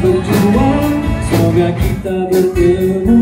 Sobe a quinta vertendo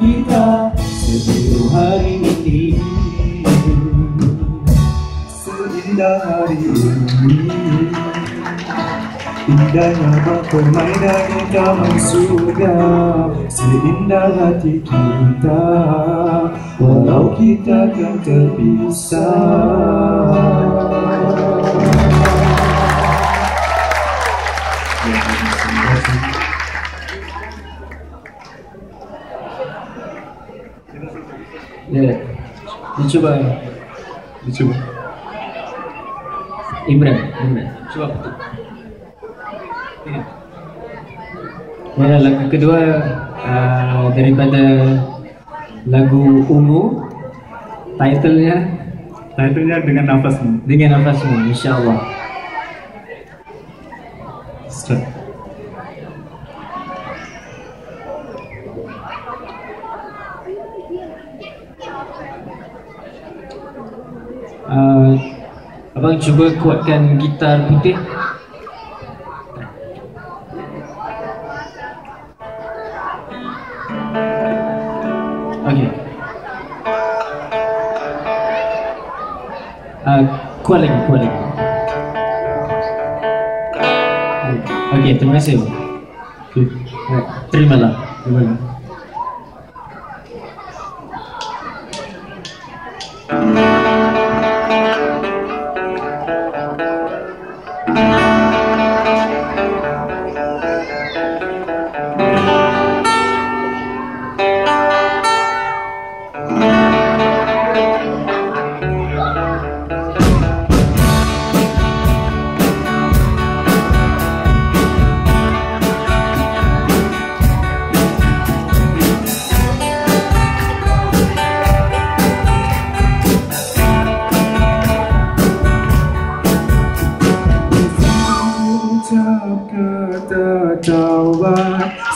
kita Sebelum hari ini. Seindah hari ini. Indahnya berpermainan di taman surga. Seindah hati kita. Walau kita kan terpisah Ya, dicoba Dicoba. Imran, Imran, coba petik. Ini. Mana lagu kedua uh, daripada lagu Ungu Titlenya Titlenya dengan nafasmu. Dengan nafasmu InsyaAllah Start. uh, Abang cuba kuatkan gitar putih. Okey. Uh, Kuat lagi, kuat lagi. Okey, terima kasih Okay. Alright, Terimalah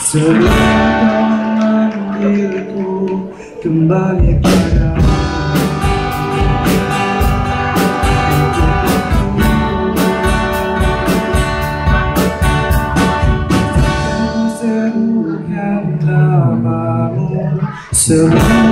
tawar Sebelum manggilku Kembali padamu Serukan namamu Sebelum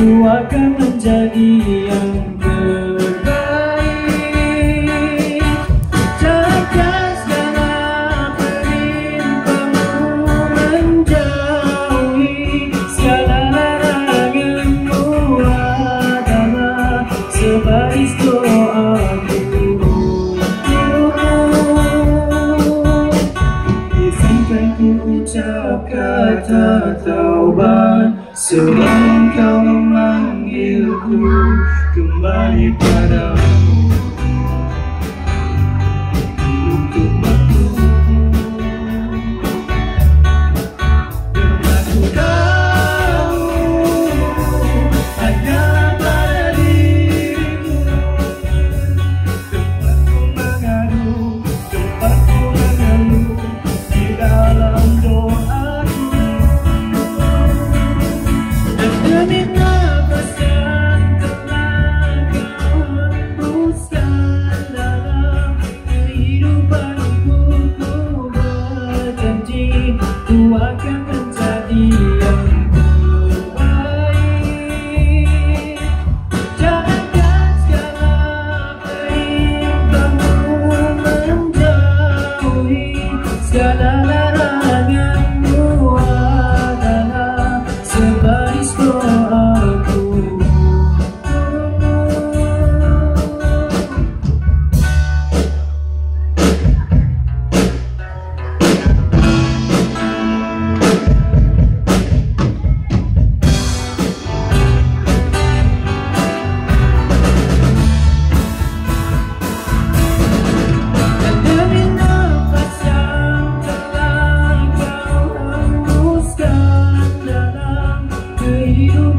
Ku akan menjadi yang kata taubat Sebelum kau memanggilku Kembali padamu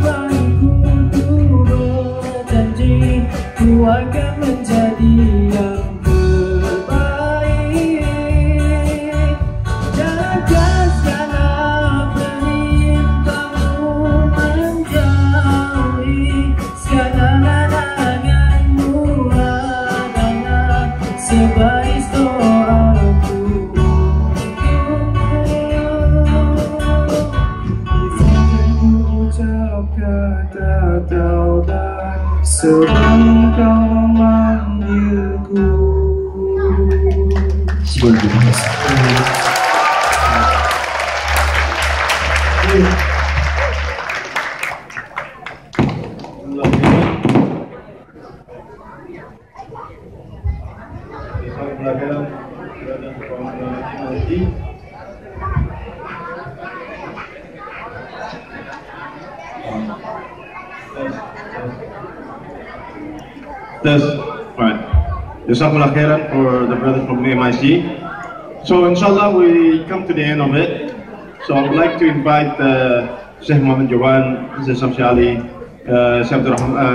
Bukan ku dulu janji ku akan kata taubat Sebelum kau memanggilku That's right. Jazakallah khairan for the brothers from MIC. So inshallah we come to the end of it. So I would like to invite uh, Sheikh Muhammad Jawan, Mr. Samsi Ali, uh, Sheikh Abdul uh,